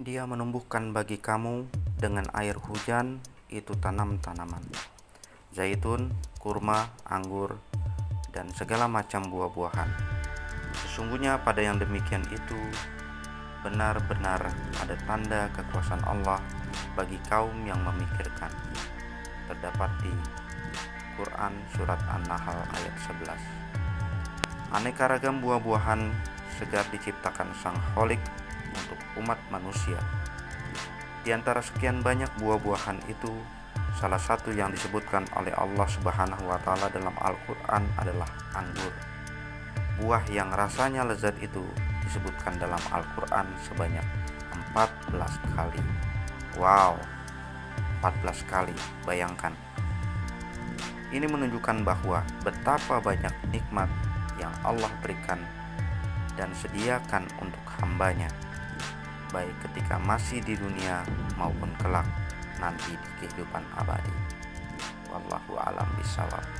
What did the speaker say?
Dia menumbuhkan bagi kamu dengan air hujan itu tanam-tanaman, zaitun, kurma, anggur, dan segala macam buah-buahan. Sesungguhnya pada yang demikian itu benar-benar ada tanda kekuasaan Allah bagi kaum yang memikirkan. Terdapat di Quran Surat An-Nahl ayat 11 Aneka ragam buah-buahan segar diciptakan Sang Holik umat manusia. Di antara sekian banyak buah-buahan itu, salah satu yang disebutkan oleh Allah Subhanahu wa taala dalam Al-Qur'an adalah anggur. Buah yang rasanya lezat itu disebutkan dalam Al-Qur'an sebanyak 14 kali. Wow. 14 kali, bayangkan. Ini menunjukkan bahwa betapa banyak nikmat yang Allah berikan dan sediakan untuk hambanya baik ketika masih di dunia maupun kelak nanti di kehidupan abadi. Wallahu alam bisawab.